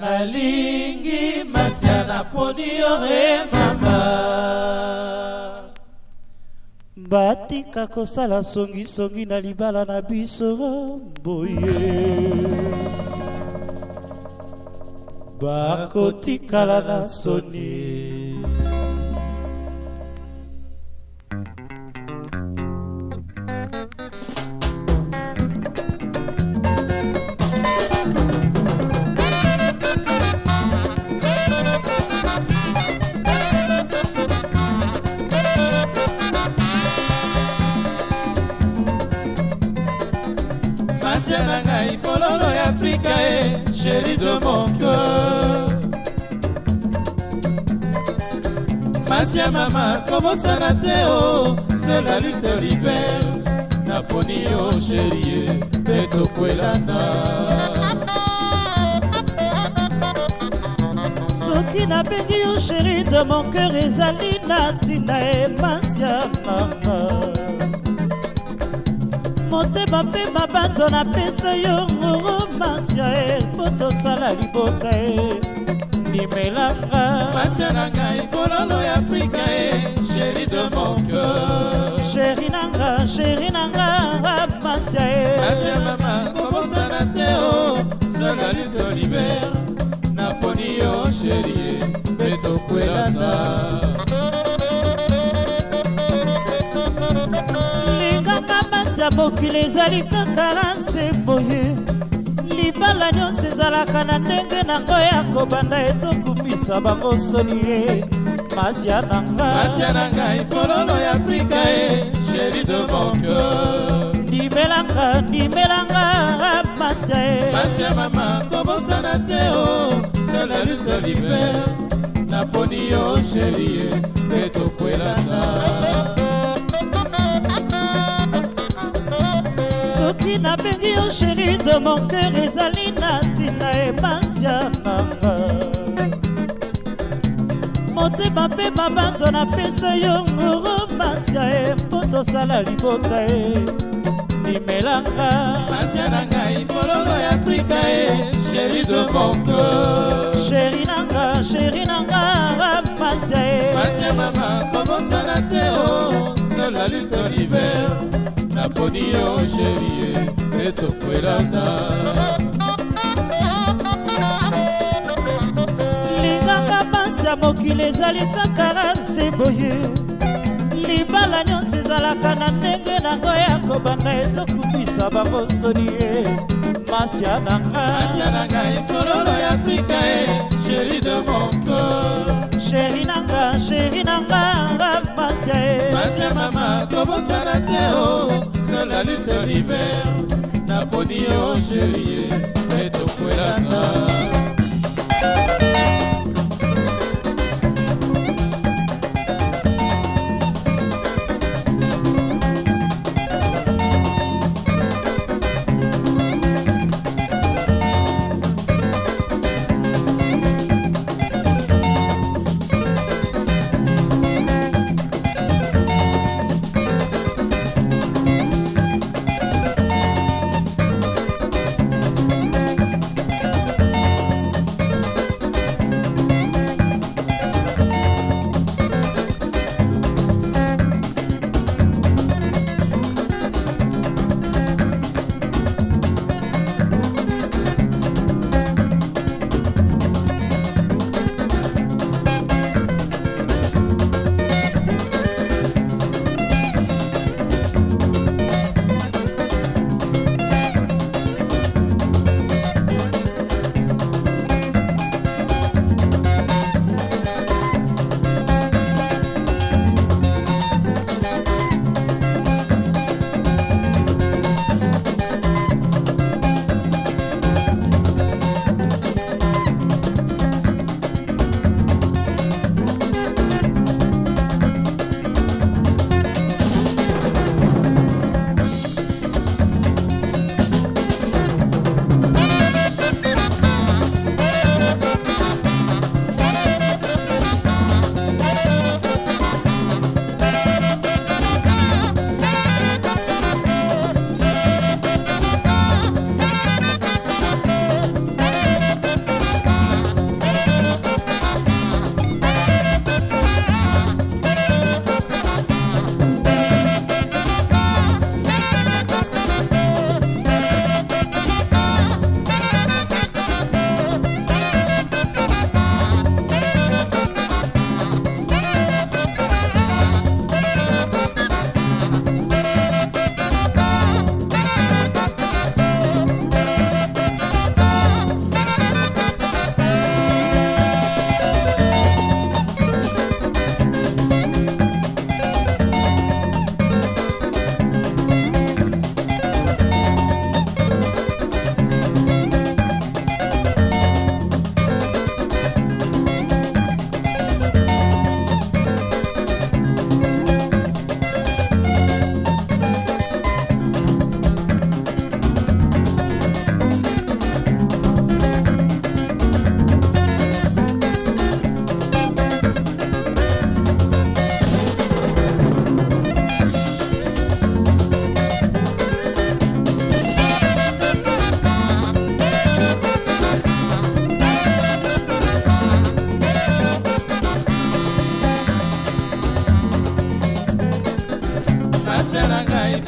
nalingi masia naponi yo re mama batika kosala songisongi na libala na biso boye bakotikala na soni gracia na ngai fololo ya afrika e sheri de mon cœur masia mama kobosana te o se la lutte libere naponi yo sherie mpe tokwelana soki nabengi yo sheri de mon cœur ezali na ntina e masia mama motema mpe mabanzo napesa yo ngoromasia e eh, mpo tosala liboka e eh. nimelanga masya na ngai kololo ya na mokili ezali kaka na nse boye libala nyonso ezalaka na ndenge nango ya kobanda etokufisa bango soni ye masia na ngamasia na ngai fololo ya afrika e sheri de monke ndimelanga ndimelanga masia e masia mama kobosana te o sela lute liber naponi yo sheri ye mpe tokwelaka se monter ezali na ntina epansi ya nanga motema mpe mabanzo napesa yo ngoro masia e mpo tosala libota e limelanga masia na ngai fololo ya afrika e sheri de congo sheri nanga sheri nanga masia e masia mama kobosana te o oh, seul la lutte libere naponi yo sheri setokwelana lingaka bansi ya mokili ezali kaka ranse boye libala nyonso ezalaka na ndenge nango ya kobanda etokufisa bamosoni ye masia nanga efololo ya afrika e sheri de monco sheri nanga sheri nanga nga masia e masia mama kobosana te o selalite libere moni yo sherie etokwelaka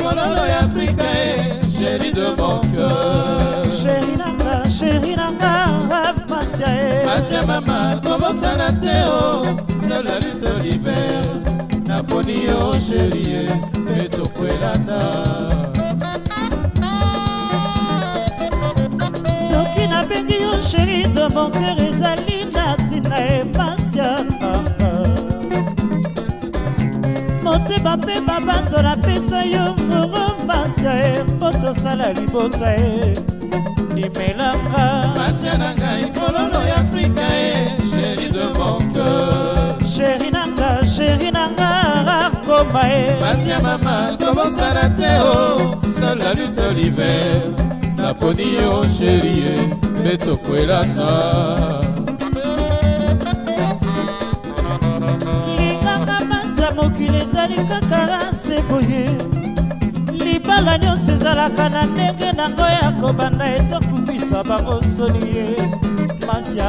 kololo ya afrika e sheri de bonke sheri nanga sheri nanga masia e masia mama kobosana te o oh, seul la lutte libere naponi yo oh, sheri e mpe tokwelana soki nabengi yo sheri de mon cœur ezali na ntina epasia motema mpe babanzola pesa yo kotia ye mpo tosala libota ye limelanga pasia na ngai kololo ya afrika ye sheri de moncoeur sheri nanga sheri nanga koma ye pasia mama kobosala te o sola lute oliver naponi yo e sheri ye mpe tokwelana linanga maza mokili ezali kaka nanga nyonso ezalaka na ndenge nango ya kobanda etokufisa bango soni ye masia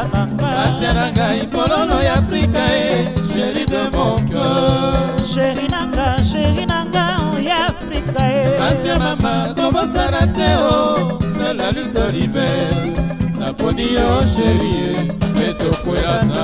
na ngai folono ya afrika e sheri de mon cœur sheri nanga sheri nanga oh, ya afrika e masia mama kobosana te o oh, se la lutte libere naponi yo oh, sheri e etokoyana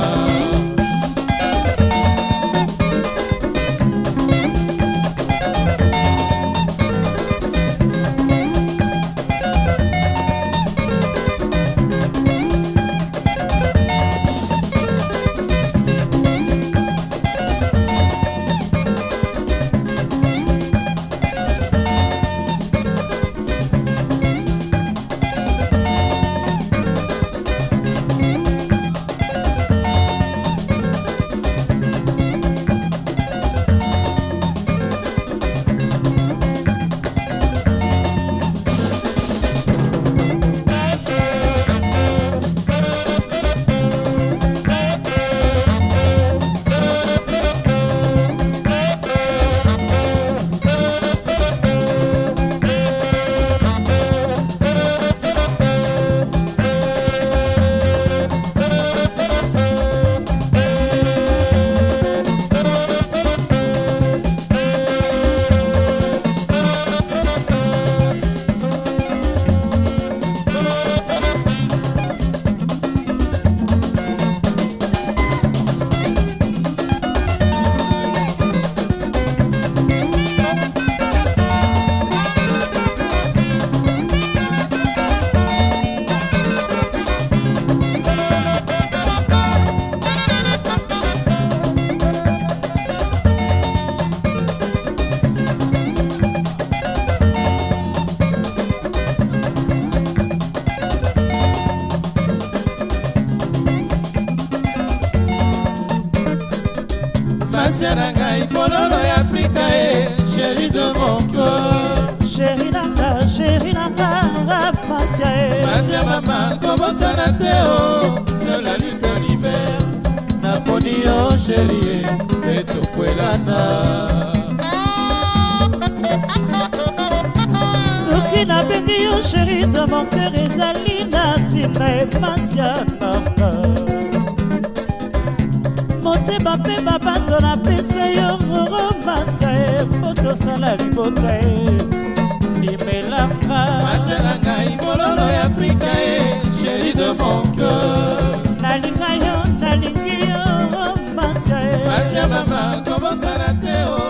na ngai fololo ya afrika e sheri de monko sheri nanga sheri nanga masia e masia mama kobosana te o sola lute libere naponi yo sheri e mpe tokwelana soki nabengi yo sheri de mon cœur ezali na ntina e masia nanga kopema banzo napesa yo moromasa e mpo tosala libota e limelanga masela ngai fololo ya afrika e sheri de mon cœur nalinga yo nalingi yo romasa e masia mama kobosana te o